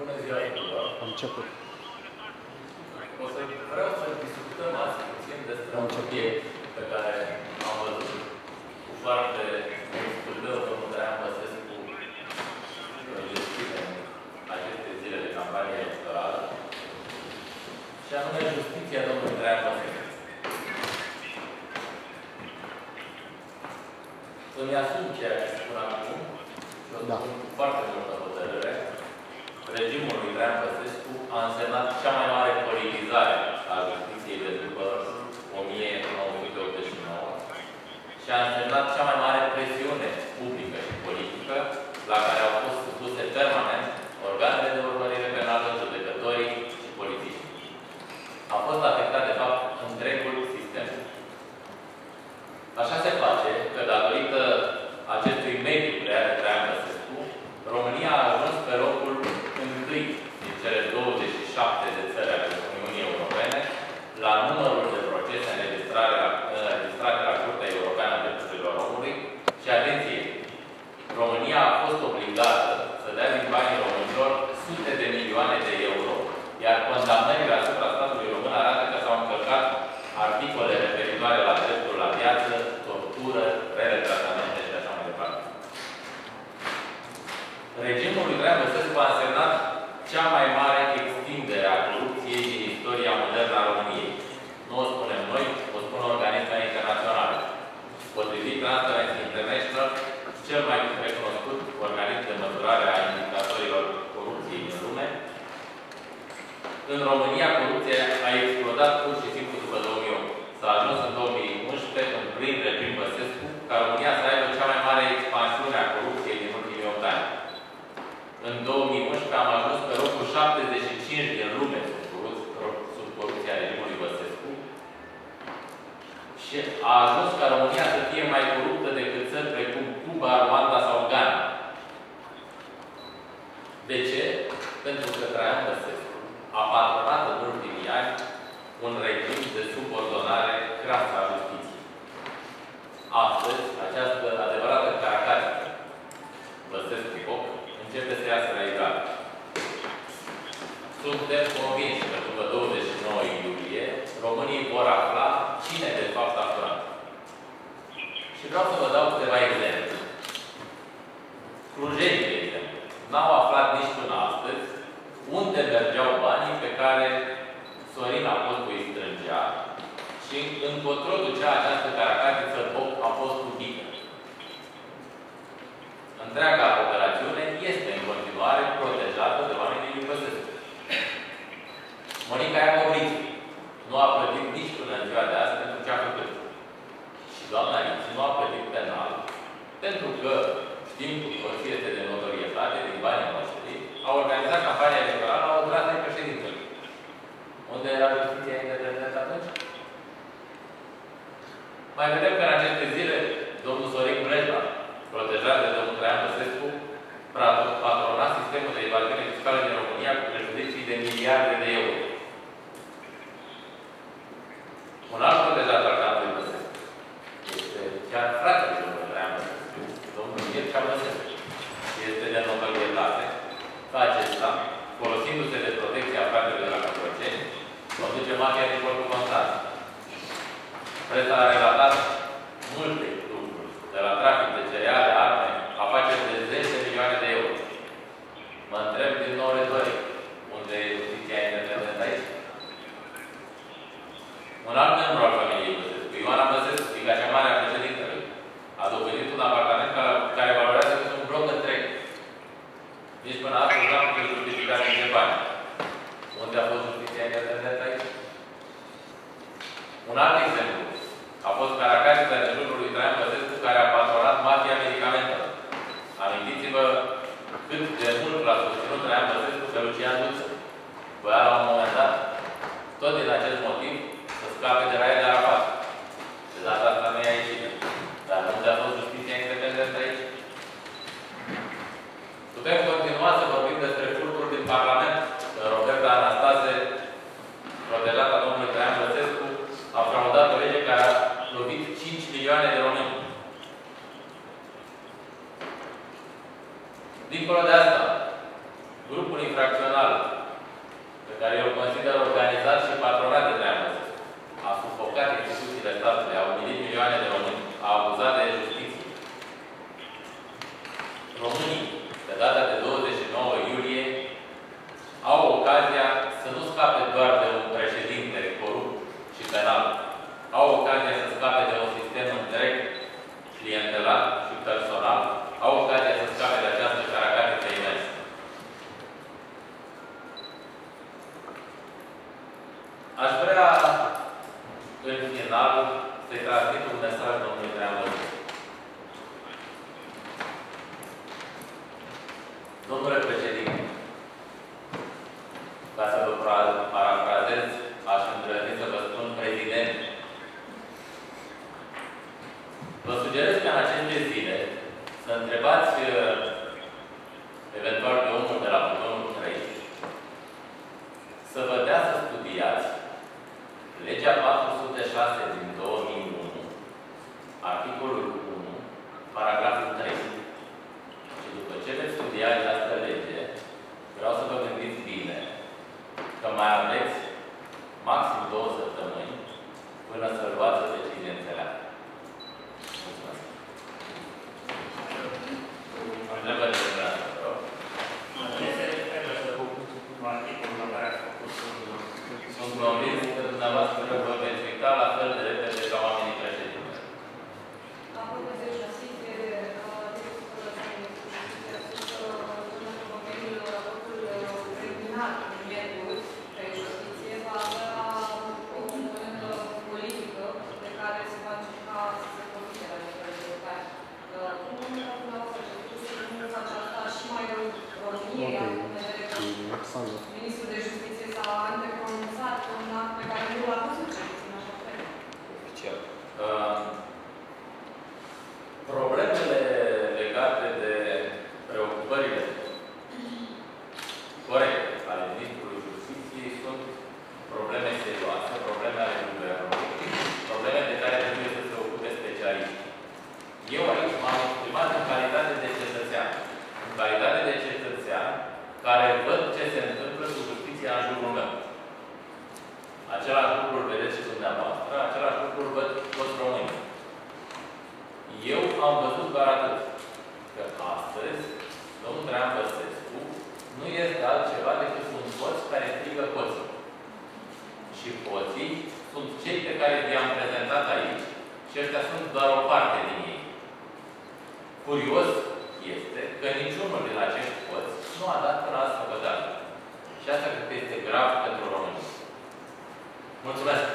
Am început. O să vreau să discutăm azi puțin despre un subiect pe care am văzut cu foarte scurtău domnul Traian Băsescu în aceste zile de campanie electorală și anume justiția domnului Traian Băsescu. Îmi asum ceea ce spun acum și o Da. spun cu foarte multă hotărâre. Regimul lui Traian Băsescu a însemnat cea mai கொஞ்சம் அந்த a explodat pur și simplu după 2008. S-a ajuns în 2011, în plin regim Băsescu, ca România să aibă cea mai mare expansiune a corupției din ultimii 8 ani. În 2011 am ajuns pe locul 75 din lume sub, corup- sub corupția regimului Băsescu și a ajuns ca România să fie mai coruptă decât țări precum Cuba, Rwanda sau Ghana. De ce? Pentru că Traian Băsescu a patronat în ultimii ani un regim de subordonare crasă a justiției. Astăzi, această adevărată caracatică Băsescu Foc începe să iasă la iveală. Suntem convinși că după 29 iulie, românii vor afla cine de fapt a furat. Și vreau să vă dau câteva exemple. Clujenii, de exemplu, n-au aflat nici până astăzi unde mergeau banii pe care Sorin Apostol îi strângea și încotro ducea această caracatiță Boc Apostol Bică. Întreaga operațiune este în continuare protejată de oamenii din Băsescu. Monica Iacobrițu nu a plătit nici până în ziua de azi pentru ce a făcut. Și doamna Riți nu a plătit penal pentru că, știm cu toții, este de notorietate, din banii noștri, a organizat campania electorală la o durată de președintelui. Unde era Mai vedem că în aceste zile, domnul Sorin Brejla, protejat de domnul Traian Băsescu, patrona sistemul de evaluare fiscală din România cu prejudicii de miliarde de euro. Un alt protejat al campului Băsescu este chiar fratele domnului Traian Băsescu, domnul Mircea Băsescu. Este de notorietate că acesta, folosindu-se de protecția fratelui de la Cotroceni, conduce mafia din Portul Constanța. Presa a relatat multe lucruri, de la trafic de cereale, arme, afaceri de 10 milioane de euro. Mă întreb din nou retoric, unde e justiția independentă aici? Un alt membru al familiei Băsescu, Ioana Băsescu, fiica cea mare a președintelui, a dovedit un apartament care, care valorează cât un bloc întreg. Nici până astăzi nu am putut justifica nici de bani. Unde a fost justiția independentă aici? Un alt exemplu. A fost Caracatița de jurul lui Traian Băsescu care a patronat mafia medicamentelor. Amintiți-vă cât de mult l-a susținut Traian Băsescu pe Lucian Duță. Voia la un moment dat, tot din acest motiv, să scape de la el Aș vrea, în final, să transmit un mesaj domnului Neamăr. Domnule președinte, ca să vă parafrazez, aș îndrăzni să vă spun prezident. Vă sugerez că în aceste zile să întrebați uh, eventual pe omul de la Butonul 3 să vă dea să studiați Legea 406 Amen. am văzut doar atât. Că astăzi, domnul Traian Băsescu nu este altceva decât un poț care strigă poții. Și poții sunt cei pe care i-am prezentat aici și ăștia sunt doar o parte din ei. Curios este că niciunul din acești poți nu a dat până astăzi Și asta cred că este grav pentru români. Mulțumesc!